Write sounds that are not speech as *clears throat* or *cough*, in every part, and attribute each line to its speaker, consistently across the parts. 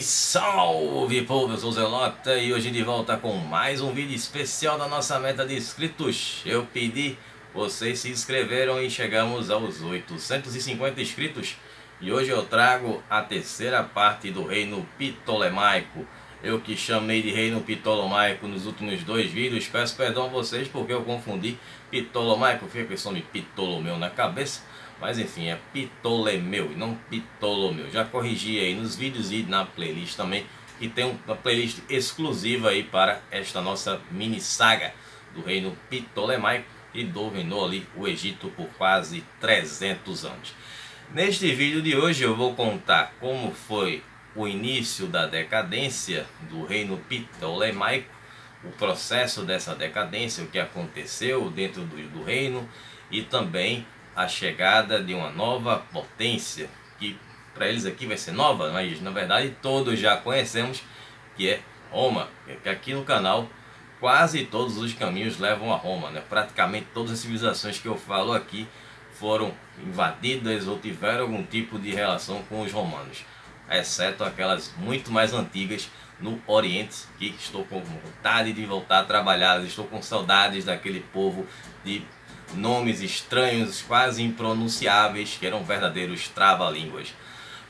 Speaker 1: Salve, salve povo, eu sou o Zelota e hoje de volta com mais um vídeo especial da nossa meta de inscritos. Eu pedi, vocês se inscreveram e chegamos aos 850 inscritos. E hoje eu trago a terceira parte do reino ptolemaico. Eu que chamei de reino ptolemaico nos últimos dois vídeos, peço perdão a vocês porque eu confundi ptolemaico, fica com esse nome Ptolomeu na cabeça. Mas enfim, é Ptolemeu e não Ptolomeu. Já corrigi aí nos vídeos e na playlist também. E tem uma playlist exclusiva aí para esta nossa mini saga do reino Ptolemaico e dominou ali o Egito por quase 300 anos. Neste vídeo de hoje eu vou contar como foi o início da decadência do reino Ptolemaico, o processo dessa decadência, o que aconteceu dentro do, do reino e também a chegada de uma nova potência, que para eles aqui vai ser nova, mas na verdade todos já conhecemos, que é Roma, que aqui no canal quase todos os caminhos levam a Roma, né? praticamente todas as civilizações que eu falo aqui foram invadidas ou tiveram algum tipo de relação com os romanos, exceto aquelas muito mais antigas no Oriente, que estou com vontade de voltar a trabalhar, estou com saudades daquele povo de nomes estranhos, quase impronunciáveis, que eram verdadeiros trava-línguas.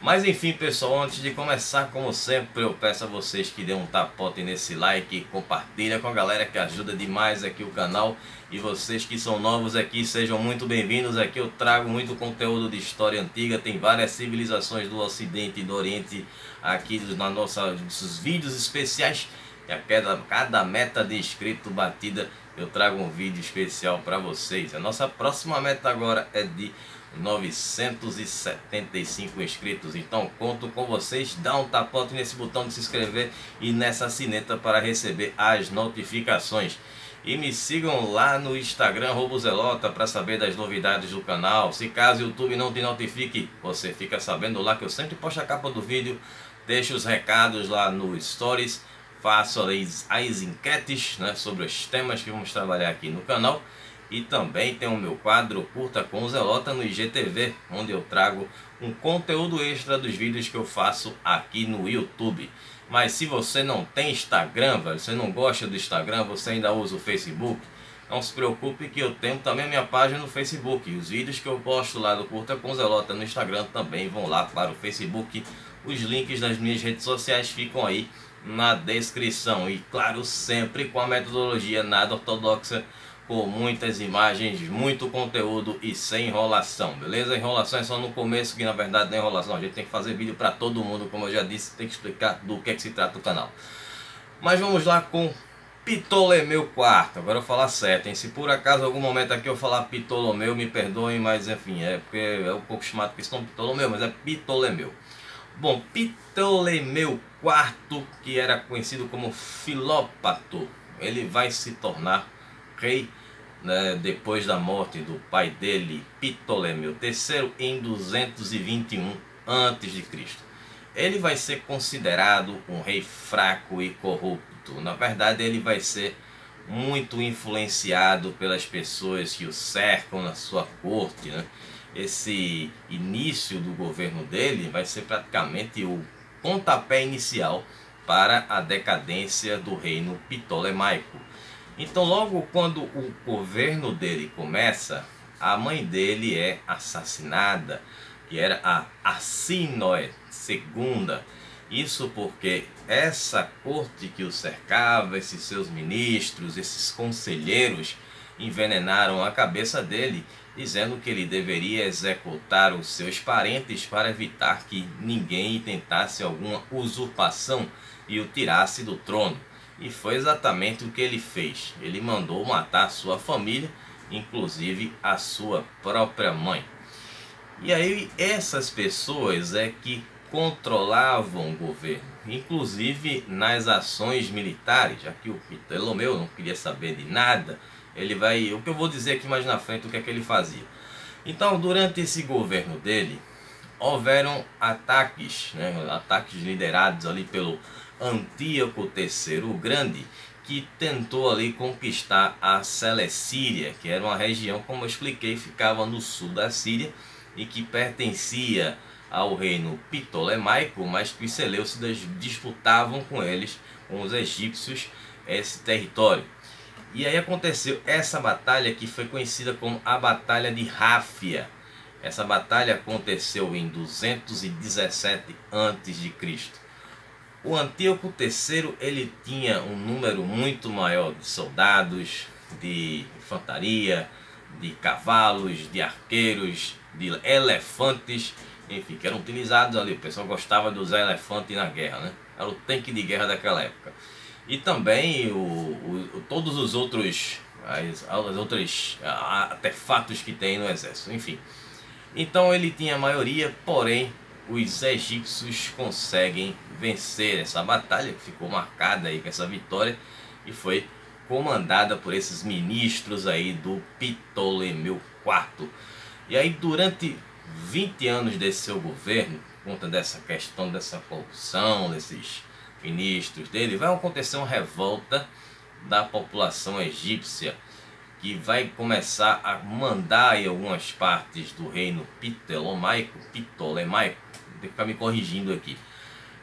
Speaker 1: Mas enfim, pessoal, antes de começar, como sempre, eu peço a vocês que dêem um tapote nesse like, compartilha com a galera que ajuda demais aqui o canal. E vocês que são novos aqui, sejam muito bem-vindos. Aqui eu trago muito conteúdo de história antiga, tem várias civilizações do Ocidente e do Oriente aqui na nossa, nossos vídeos especiais. E a cada, cada meta de inscrito batida eu trago um vídeo especial para vocês. A nossa próxima meta agora é de 975 inscritos. Então conto com vocês, dá um tapote nesse botão de se inscrever e nessa sineta para receber as notificações. E me sigam lá no Instagram Robozelota para saber das novidades do canal. Se caso o YouTube não te notifique, você fica sabendo lá que eu sempre posto a capa do vídeo, deixo os recados lá no Stories faço as, enquetes né, sobre os temas que vamos trabalhar aqui no canal e também tem o meu quadro Curta com Zelota no IGTV, onde eu trago um conteúdo extra dos vídeos que eu faço aqui no YouTube. Mas se você não tem Instagram, velho, você não gosta do Instagram, você ainda usa o Facebook, não se preocupe que eu tenho também a minha página no Facebook. Os vídeos que eu posto lá do Curta com Zelota no Instagram também vão lá para o Facebook. Os links das minhas redes sociais ficam aí na descrição. E claro, sempre com a metodologia nada ortodoxa, com muitas imagens, muito conteúdo e sem enrolação, beleza? Enrolação é só no começo, que na verdade não é enrolação. A gente tem que fazer vídeo para todo mundo, como eu já disse, tem que explicar do que, é que se trata o canal. Mas vamos lá com Ptolomeu IV. Agora eu falar certo, hein? Se por acaso algum momento aqui eu falar Ptolomeu, me perdoem, mas enfim, é porque é um pouco chamado que Ptolomeu, mas é Ptolomeu. Bom, Ptolomeu IV, que era conhecido como Filópato, ele vai se tornar rei né, depois da morte do pai dele, Ptolomeu III, em 221 a.C. Ele vai ser considerado um rei fraco e corrupto. Na verdade, ele vai ser muito influenciado pelas pessoas que o cercam na sua corte. Né? esse início do governo dele vai ser praticamente o pontapé inicial para a decadência do reino ptolemaico. Então, logo quando o governo dele começa, a mãe dele é assassinada, que era a Assinoe II. Isso porque essa corte que o cercava, esses seus ministros, esses conselheiros, envenenaram a cabeça dele dizendo que ele deveria executar os seus parentes para evitar que ninguém tentasse alguma usurpação e o tirasse do trono. E foi exatamente o que ele fez. Ele mandou matar sua família, inclusive a sua própria mãe. E aí essas pessoas é que controlavam o governo, inclusive nas ações militares, já que o Ptolomeu não queria saber de nada ele vai. O que eu vou dizer aqui mais na frente, o que é que ele fazia. Então, durante esse governo dele, houveram ataques, né, ataques liderados ali pelo Antíoco III o Grande, que tentou ali conquistar a Celecíria, que era uma região, como eu expliquei, ficava no sul da Síria e que pertencia ao reino ptolemaico, mas que os Seleucidas disputavam com eles, com os egípcios, esse território. E aí aconteceu essa batalha que foi conhecida como a Batalha de Ráfia. Essa batalha aconteceu em 217 a.C. O Antíoco III ele tinha um número muito maior de soldados, de infantaria, de cavalos, de arqueiros, de elefantes, enfim, que eram utilizados ali. O pessoal gostava de usar elefante na guerra, né? Era o tanque de guerra daquela época. E também o, o todos os outros as, as outras artefatos que tem no exército, enfim. Então ele tinha a maioria, porém os egípcios conseguem vencer essa batalha, que ficou marcada aí com essa vitória e foi comandada por esses ministros aí do Ptolomeu IV. E aí durante 20 anos desse seu governo, conta dessa questão dessa corrupção, desses ministros dele, vai acontecer uma revolta da população egípcia que vai começar a mandar em algumas partes do reino ptolomaico, ptolemaico, tem que ficar me corrigindo aqui,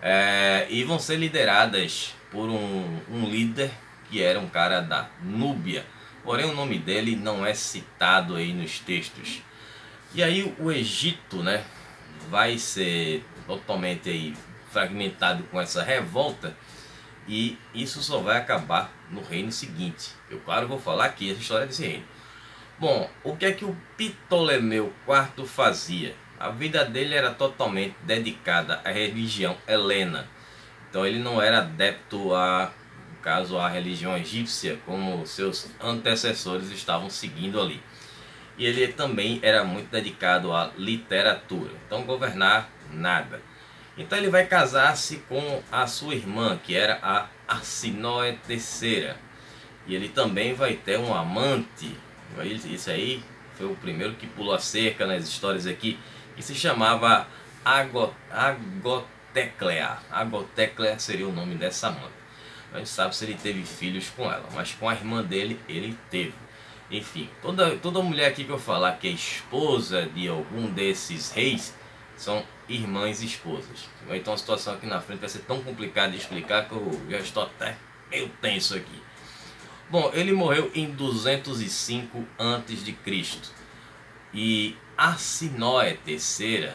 Speaker 1: é, e vão ser lideradas por um, um líder que era um cara da Núbia, porém o nome dele não é citado aí nos textos. E aí o Egito, né, vai ser totalmente aí fragmentado com essa revolta e isso só vai acabar no reino seguinte. Eu claro vou falar aqui a história desse reino. Bom, o que é que o Ptolemeu IV fazia? A vida dele era totalmente dedicada à religião helena. Então ele não era adepto a, no caso, a religião egípcia, como seus antecessores estavam seguindo ali e ele também era muito dedicado à literatura. Então, governar, nada. Então, ele vai casar-se com a sua irmã, que era a Arsinoe III. E ele também vai ter um amante. Isso aí foi o primeiro que pulou a cerca nas histórias aqui, que se chamava Agot Agoteclea. Agoteclea seria o nome dessa amante. A gente sabe se ele teve filhos com ela, mas com a irmã dele ele teve. Enfim, toda, toda mulher aqui que eu falar que é esposa de algum desses reis são irmãs e esposas. Então a situação aqui na frente vai ser tão complicada de explicar que eu já estou até meio tenso aqui. Bom, ele morreu em 205 a.C. E Arsinoe III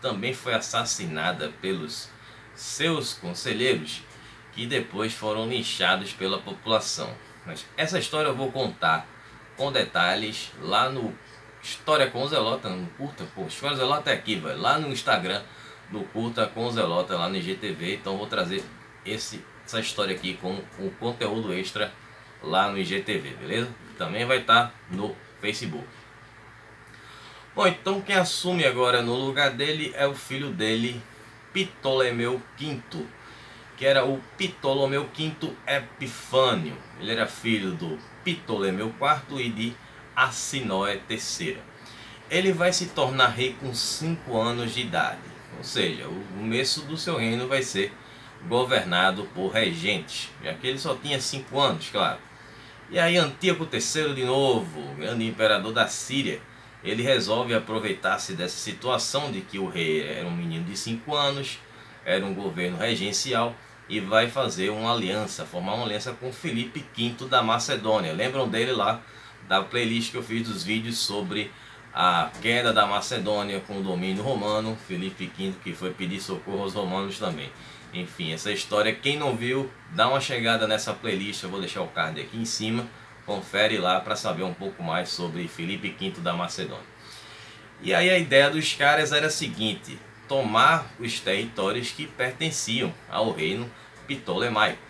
Speaker 1: também foi assassinada pelos seus conselheiros que depois foram linchados pela população. Mas essa história eu vou contar com detalhes lá no História com Zelota, no Curta, pô, História Zelota é aqui, velho, lá no Instagram do Curta com Zelota, lá no IGTV, então vou trazer esse, essa história aqui com um conteúdo extra lá no IGTV, beleza? Também vai estar tá no Facebook. Bom, então quem assume agora no lugar dele é o filho dele, Ptolemeu V, que era o Ptolomeu V Epifânio. Ele era filho do Ptolemeu IV e de Assinoé III. Ele vai se tornar rei com 5 anos de idade, ou seja, o começo do seu reino vai ser governado por regentes, já que ele só tinha 5 anos, claro. E aí Antíoco III de novo, grande imperador da Síria, ele resolve aproveitar-se dessa situação de que o rei era um menino de 5 anos, era um governo regencial e vai fazer uma aliança, formar uma aliança com Felipe V da Macedônia. Lembram dele lá da playlist que eu fiz dos vídeos sobre a queda da Macedônia com o domínio romano, Felipe V que foi pedir socorro aos romanos também. Enfim, essa história, quem não viu, dá uma chegada nessa playlist, eu vou deixar o card aqui em cima, confere lá para saber um pouco mais sobre Felipe V da Macedônia. E aí a ideia dos caras era a seguinte, tomar os territórios que pertenciam ao reino ptolemaico.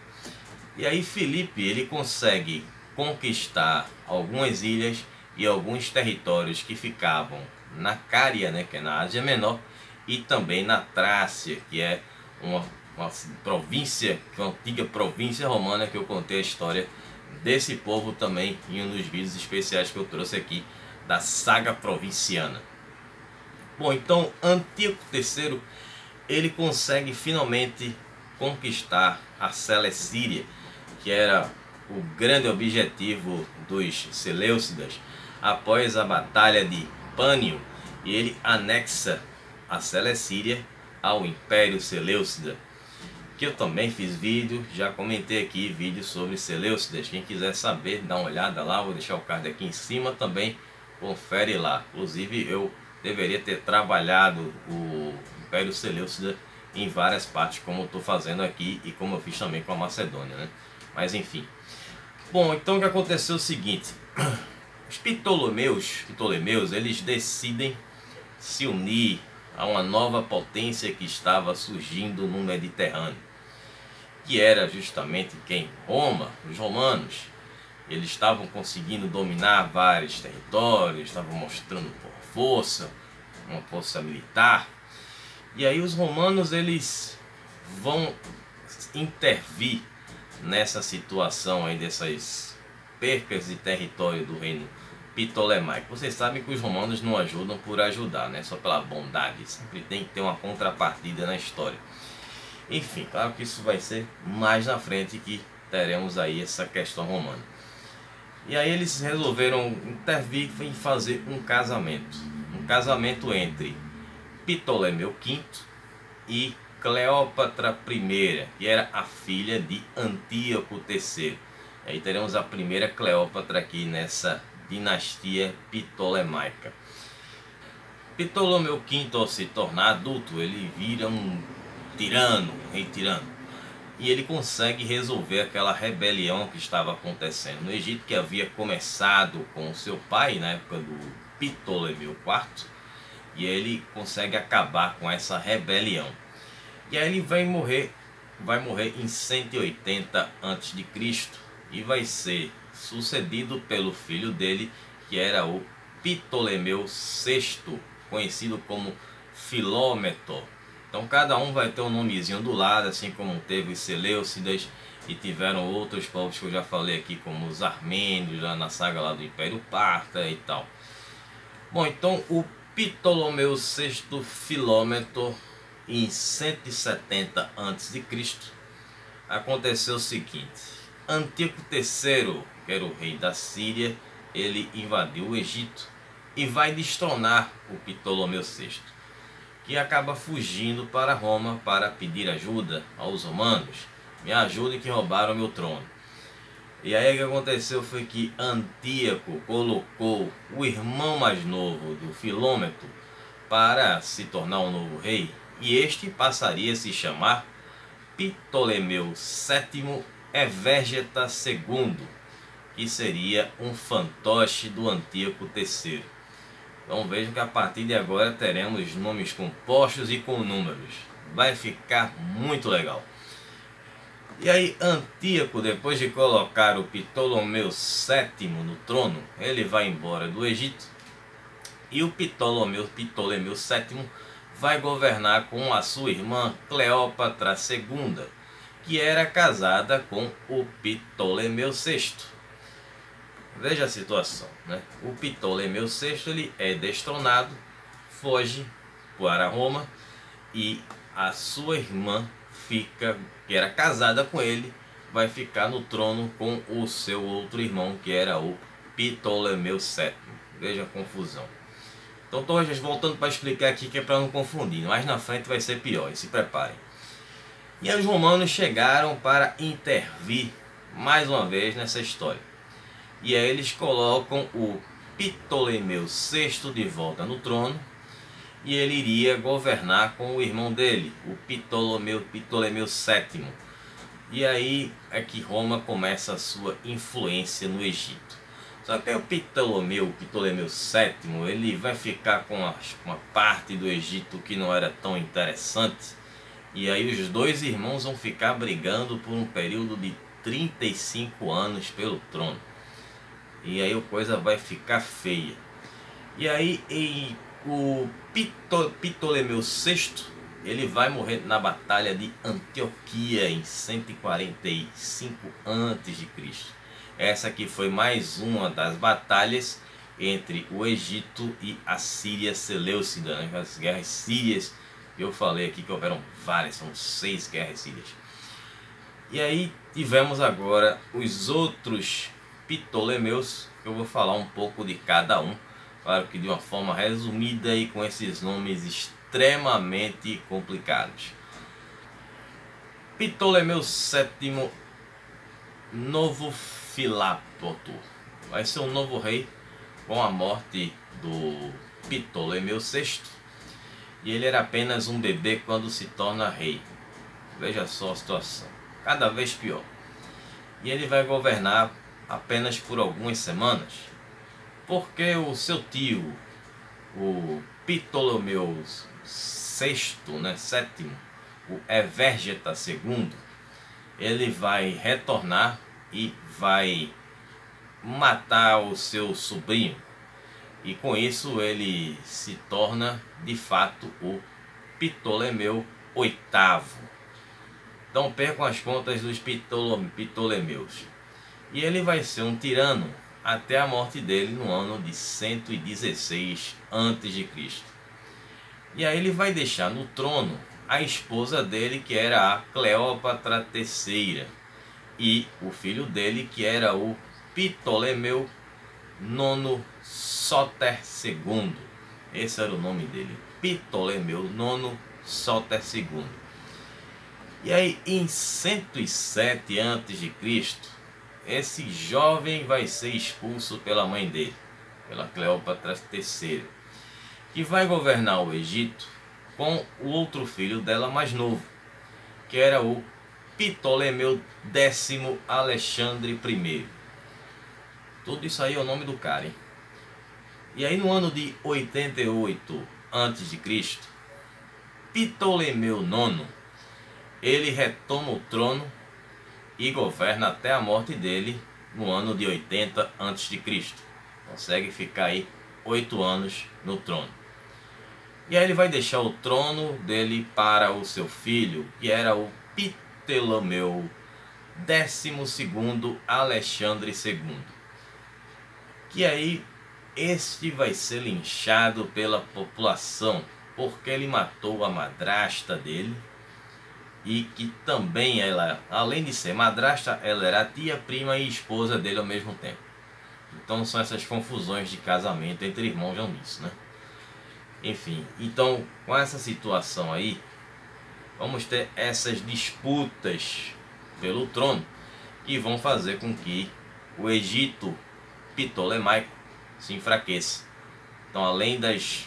Speaker 1: E aí Filipe ele consegue conquistar algumas ilhas e alguns territórios que ficavam na Cária, né, que é na Ásia Menor, e também na Trácia, que é uma, uma província, uma antiga província romana que eu contei a história desse povo também em um dos vídeos especiais que eu trouxe aqui da saga provinciana. Bom, então Antíoco III ele consegue finalmente conquistar a Celecíria, que era o grande objetivo dos Seleucidas após a batalha de Pânio, e ele anexa a Selecíria ao Império Seleucida. Que eu também fiz vídeo, já comentei aqui vídeo sobre Seleucidas. Quem quiser saber, dá uma olhada lá, vou deixar o card aqui em cima também, confere lá. Inclusive eu deveria ter trabalhado o Império Seleucida em várias partes, como eu estou fazendo aqui e como eu fiz também com a Macedônia, né? Mas enfim. Bom, então o que aconteceu é o seguinte. *clears throat* Os Ptolomeus, Ptolemeus, eles decidem se unir a uma nova potência que estava surgindo no Mediterrâneo, que era justamente quem? Roma, os romanos. Eles estavam conseguindo dominar vários territórios, estavam mostrando força, uma força militar. E aí os romanos eles vão intervir nessa situação aí dessas percas de território do reino Ptolemaico. Vocês sabem que os romanos não ajudam por ajudar, né? Só pela bondade. Sempre tem que ter uma contrapartida na história. Enfim, claro que isso vai ser mais na frente que teremos aí essa questão romana. E aí eles resolveram intervir em fazer um casamento. Um casamento entre Ptolemeu V e Cleópatra I, que era a filha de Antíoco III. Aí teremos a primeira Cleópatra aqui nessa dinastia ptolemaica. Ptolomeu V, ao se tornar adulto, ele vira um tirano, um rei tirano. E ele consegue resolver aquela rebelião que estava acontecendo no Egito, que havia começado com seu pai, na época do Ptolemeu IV, e ele consegue acabar com essa rebelião. E aí ele vai morrer, vai morrer em 180 a.C. e vai ser sucedido pelo filho dele, que era o Ptolemeu VI, conhecido como Filômeto. Então cada um vai ter um nomezinho do lado, assim como teve os Seleucidas e tiveram outros povos que eu já falei aqui, como os armênios, lá na saga lá do Império Parta e tal. Bom, então o Ptolomeu VI Filômeto, em 170 a.C., aconteceu o seguinte: Antíoco III, que era o rei da Síria, ele invadiu o Egito e vai destronar o Ptolomeu VI, que acaba fugindo para Roma para pedir ajuda aos romanos. Me ajudem que roubaram meu trono. E aí o que aconteceu foi que Antíoco colocou o irmão mais novo do Filômetro para se tornar o um novo rei, e este passaria a se chamar Ptolemeu VII Evérgeta II, que seria um fantoche do Antíoco III. Então vejam que a partir de agora teremos nomes compostos e com números. Vai ficar muito legal. E aí Antíoco, depois de colocar o Ptolomeu VII no trono, ele vai embora do Egito e o Ptolomeu, Ptolomeu VII vai governar com a sua irmã Cleópatra II, que era casada com o Ptolomeu VI. Veja a situação, né? O Ptolomeu VI ele é destronado, foge para Roma e a sua irmã fica que era casada com ele, vai ficar no trono com o seu outro irmão, que era o Ptolomeu VII. Veja a confusão. Então estou voltando para explicar aqui que é para não confundir, mas na frente vai ser pior, se preparem. E os romanos chegaram para intervir mais uma vez nessa história. E aí eles colocam o Ptolomeu VI de volta no trono, e ele iria governar com o irmão dele, o Ptolomeu, Ptolomeu VII. E aí é que Roma começa a sua influência no Egito. Só que o Ptolomeu, Ptolomeu VII, ele vai ficar com uma, parte do Egito que não era tão interessante. E aí os dois irmãos vão ficar brigando por um período de 35 anos pelo trono. E aí a coisa vai ficar feia. E aí em o Ptolomeu VI ele vai morrer na batalha de Antioquia em 145 a.C. Essa aqui foi mais uma das batalhas entre o Egito e a Síria Seleucida, né? as guerras sírias eu falei aqui que houveram várias, são seis guerras sírias. E aí tivemos agora os outros Ptolemeus, que eu vou falar um pouco de cada um Claro que de uma forma resumida e com esses nomes extremamente complicados. Ptolomeu VII, novo Filápoto, vai ser o novo rei com a morte do Ptolomeu VI. E ele era apenas um bebê quando se torna rei. Veja só a situação, cada vez pior. E ele vai governar apenas por algumas semanas, porque o seu tio, o Ptolomeu VI, né, sétimo, o Evergeta II, ele vai retornar e vai matar o seu sobrinho. E com isso ele se torna de fato o Ptolomeu VIII. Então percam as contas dos Ptolemeus. E ele vai ser um tirano até a morte dele no ano de 116 a.C. E aí ele vai deixar no trono a esposa dele, que era a Cleópatra III, e o filho dele, que era o Ptolomeu IX Soter II. Esse era o nome dele, Ptolomeu IX Soter II. E aí, em 107 a.C., esse jovem vai ser expulso pela mãe dele, pela Cleópatra III, que vai governar o Egito com o outro filho dela mais novo, que era o Ptolomeu X Alexandre I. Tudo isso aí é o nome do cara, hein? E aí no ano de 88 a.C., Ptolomeu IX, ele retoma o trono e governa até a morte dele no ano de 80 a.C. Consegue ficar aí oito anos no trono. E aí ele vai deixar o trono dele para o seu filho, que era o Ptolomeu II Alexandre II. Que aí este vai ser linchado pela população, porque ele matou a madrasta dele e que também ela, além de ser madrasta, ela era tia, prima e esposa dele ao mesmo tempo. Então são essas confusões de casamento entre irmãos já nisso, né? Enfim, então com essa situação aí, vamos ter essas disputas pelo trono que vão fazer com que o Egito ptolemaico se enfraqueça. Então, além das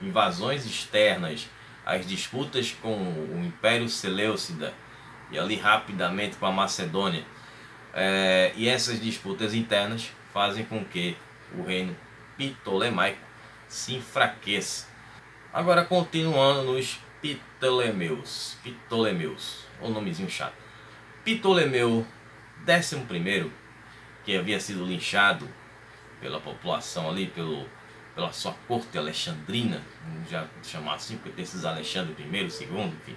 Speaker 1: invasões externas, as disputas com o Império Seleucida e ali rapidamente com a Macedônia, é, e essas disputas internas fazem com que o reino ptolemaico se enfraqueça. Agora continuando nos Ptolemeus, Ptolemeus, o nomezinho chato. Ptolemeu XI, que havia sido linchado pela população ali, pelo, pela sua corte alexandrina, vamos já chamar assim, porque tem esses Alexandre I, II, enfim.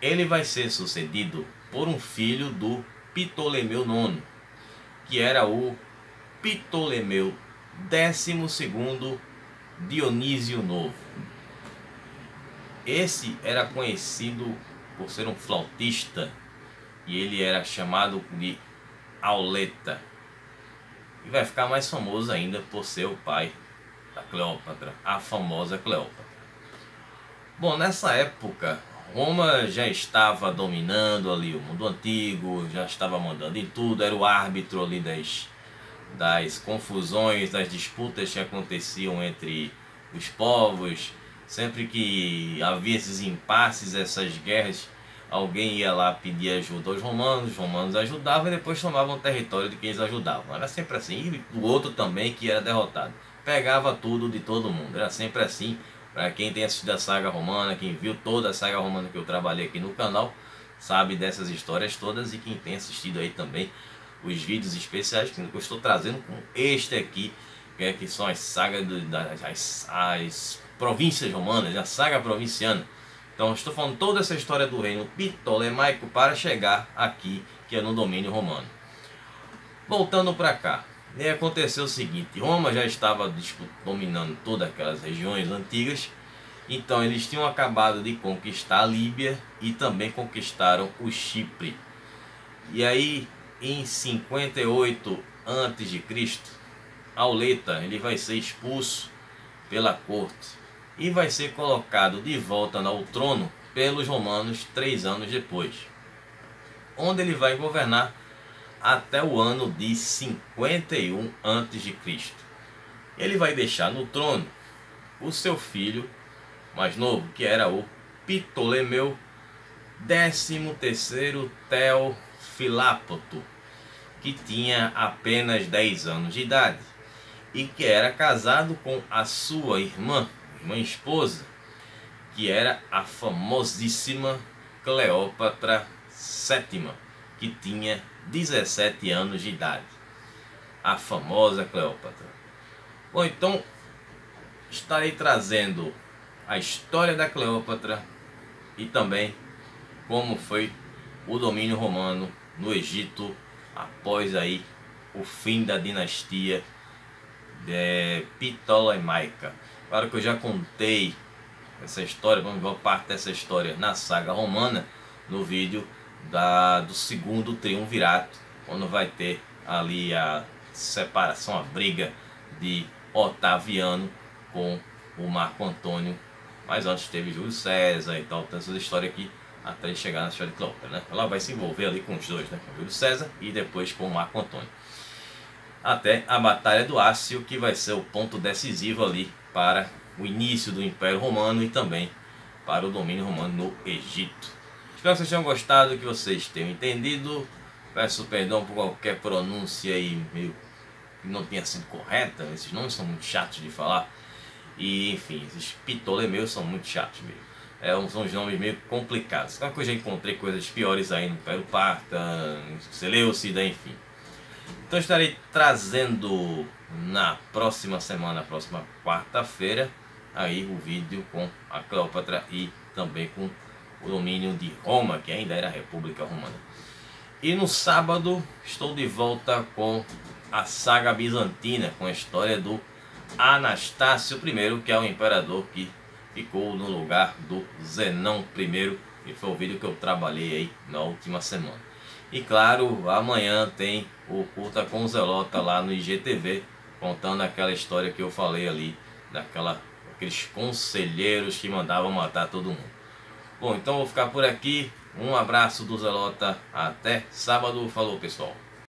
Speaker 1: Ele vai ser sucedido por um filho do Ptolemeu IX, que era o Ptolemeu XII Dionísio Novo. Esse era conhecido por ser um flautista e ele era chamado de Auleta. E vai ficar mais famoso ainda por ser o pai da Cleópatra, a famosa Cleópatra. Bom, nessa época, Roma já estava dominando ali o mundo antigo, já estava mandando em tudo, era o árbitro ali das das confusões, das disputas que aconteciam entre os povos. Sempre que havia esses impasses, essas guerras, alguém ia lá pedir ajuda aos romanos, os romanos ajudavam e depois tomavam o território de quem eles ajudavam. Era sempre assim. E o outro também que era derrotado. Pegava tudo de todo mundo. Era sempre assim. Para quem tem assistido a saga romana, quem viu toda a saga romana que eu trabalhei aqui no canal, sabe dessas histórias todas e quem tem assistido aí também os vídeos especiais que eu estou trazendo com este aqui, que, é, que são as sagas das as, as províncias romanas, a saga provinciana. Então estou falando toda essa história do reino ptolemaico para chegar aqui, que é no domínio romano. Voltando para cá, e aconteceu o seguinte, Roma já estava dominando todas aquelas regiões antigas, então eles tinham acabado de conquistar a Líbia e também conquistaram o Chipre. E aí em 58 a.C., Auleta ele vai ser expulso pela corte e vai ser colocado de volta ao trono pelos romanos três anos depois, onde ele vai governar até o ano de 51 a.C. Ele vai deixar no trono o seu filho mais novo, que era o Ptolemeu 13º Teofilápoto, que tinha apenas 10 anos de idade e que era casado com a sua irmã, irmã esposa, que era a famosíssima Cleópatra VII, que tinha 17 anos de idade. A famosa Cleópatra. Bom, então estarei trazendo a história da Cleópatra e também como foi o domínio romano no Egito após aí o fim da dinastia de Ptolemaica. Claro que eu já contei essa história, vamos ver parte dessa história na saga romana, no vídeo da, do segundo triunvirato, quando vai ter ali a separação, a briga de Otaviano com o Marco Antônio. Mas antes teve Júlio César e tal, essas histórias aqui até chegar na história de Cleópatra, né? Ela vai se envolver ali com os dois, né? Com Júlio César e depois com o Marco Antônio. Até a Batalha do Ácio, que vai ser o ponto decisivo ali para o início do Império Romano e também para o domínio romano no Egito. Espero que vocês tenham gostado, que vocês tenham entendido. Peço perdão por qualquer pronúncia aí meio que não tenha sido correta. Esses nomes são muito chatos de falar. E enfim, esses Ptolemeus são muito chatos mesmo. É, são os nomes meio complicados. Claro que eu já encontrei coisas piores aí no Império Parta, Seleucida, enfim. Então estarei trazendo na próxima semana, próxima quarta-feira, aí o vídeo com a Cleópatra e também com o domínio de Roma, que ainda era República Romana. E no sábado estou de volta com a saga bizantina, com a história do Anastácio I, que é o imperador que ficou no lugar do Zenão I, e foi o vídeo que eu trabalhei aí na última semana. E claro, amanhã tem o Curta com Zelota lá no IGTV, contando aquela história que eu falei ali, daquela, aqueles conselheiros que mandavam matar todo mundo. Bom, então vou ficar por aqui. Um abraço do Zelota. Até sábado. Falou, pessoal.